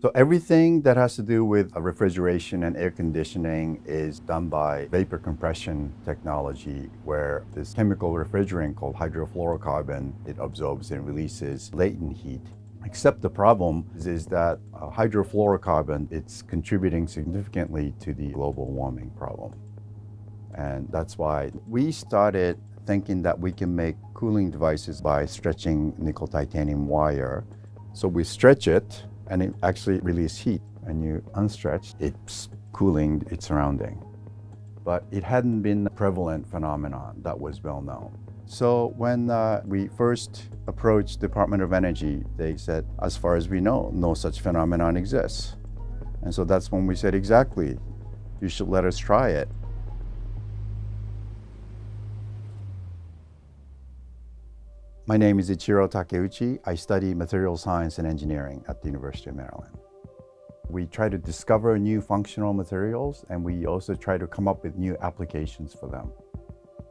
So everything that has to do with refrigeration and air conditioning is done by vapor compression technology where this chemical refrigerant called hydrofluorocarbon, it absorbs and releases latent heat. Except the problem is, is that uh, hydrofluorocarbon, it's contributing significantly to the global warming problem. And that's why we started thinking that we can make cooling devices by stretching nickel titanium wire. So we stretch it and it actually releases heat. And you unstretch, it's cooling its surrounding. But it hadn't been a prevalent phenomenon that was well known. So when uh, we first approached Department of Energy, they said, as far as we know, no such phenomenon exists. And so that's when we said, exactly, you should let us try it. My name is Ichiro Takeuchi. I study material science and engineering at the University of Maryland. We try to discover new functional materials and we also try to come up with new applications for them.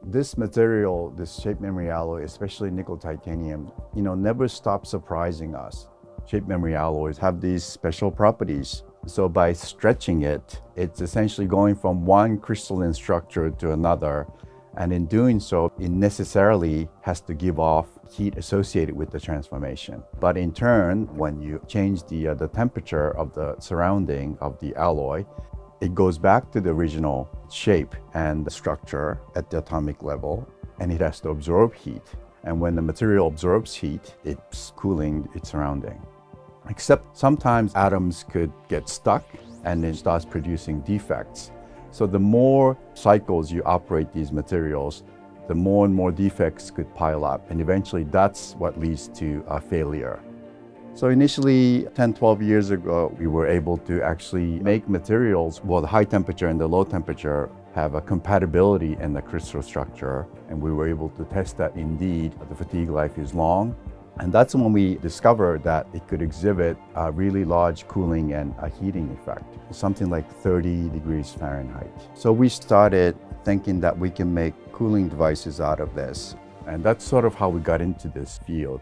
This material, this shape memory alloy, especially nickel titanium, you know, never stops surprising us. Shape memory alloys have these special properties. So by stretching it, it's essentially going from one crystalline structure to another and in doing so, it necessarily has to give off heat associated with the transformation. But in turn, when you change the, uh, the temperature of the surrounding of the alloy, it goes back to the original shape and the structure at the atomic level, and it has to absorb heat. And when the material absorbs heat, it's cooling its surrounding. Except sometimes atoms could get stuck and it starts producing defects. So the more cycles you operate these materials, the more and more defects could pile up. And eventually that's what leads to a failure. So initially, 10, 12 years ago, we were able to actually make materials, well, the high temperature and the low temperature have a compatibility in the crystal structure. And we were able to test that indeed the fatigue life is long and that's when we discovered that it could exhibit a really large cooling and a heating effect, something like 30 degrees Fahrenheit. So we started thinking that we can make cooling devices out of this. And that's sort of how we got into this field.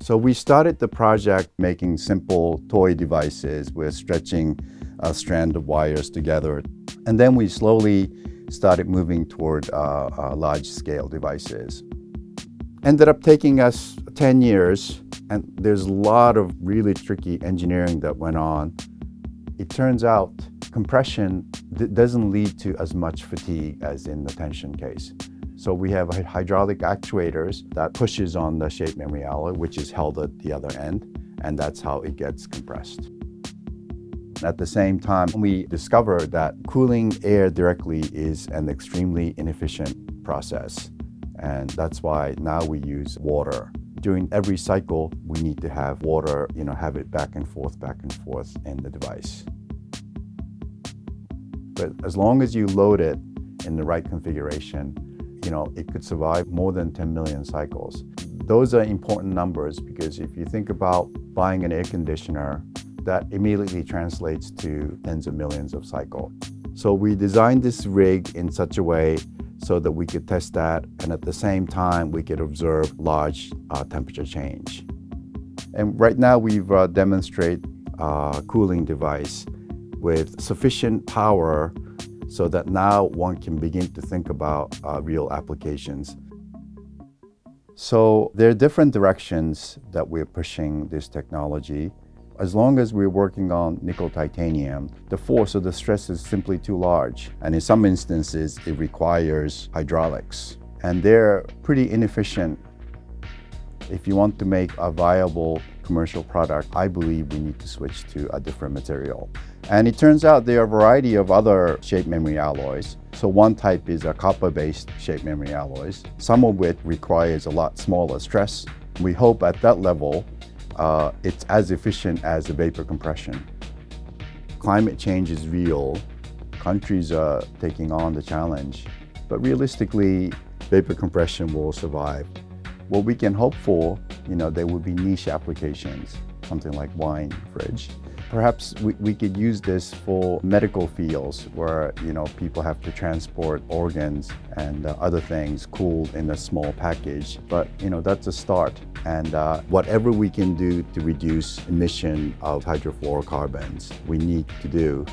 So we started the project making simple toy devices with stretching a strand of wires together. And then we slowly started moving toward uh, uh, large scale devices ended up taking us 10 years, and there's a lot of really tricky engineering that went on. It turns out compression doesn't lead to as much fatigue as in the tension case. So we have hydraulic actuators that pushes on the shape memory alloy, which is held at the other end, and that's how it gets compressed. At the same time, we discovered that cooling air directly is an extremely inefficient process. And that's why now we use water. During every cycle, we need to have water, you know, have it back and forth, back and forth in the device. But as long as you load it in the right configuration, you know, it could survive more than 10 million cycles. Those are important numbers because if you think about buying an air conditioner, that immediately translates to tens of millions of cycles. So we designed this rig in such a way so that we could test that and at the same time we could observe large uh, temperature change. And right now we've uh, demonstrated a cooling device with sufficient power so that now one can begin to think about uh, real applications. So there are different directions that we're pushing this technology. As long as we're working on nickel titanium, the force of the stress is simply too large. And in some instances, it requires hydraulics. And they're pretty inefficient. If you want to make a viable commercial product, I believe we need to switch to a different material. And it turns out there are a variety of other shape memory alloys. So one type is a copper-based shape memory alloys, some of which requires a lot smaller stress. We hope at that level uh, it's as efficient as the vapor compression. Climate change is real. Countries are taking on the challenge. But realistically, vapor compression will survive. What we can hope for, you know, there will be niche applications. something like wine fridge. Perhaps we, we could use this for medical fields where you know people have to transport organs and uh, other things cooled in a small package. But you know that's a start. And uh, whatever we can do to reduce emission of hydrofluorocarbons, we need to do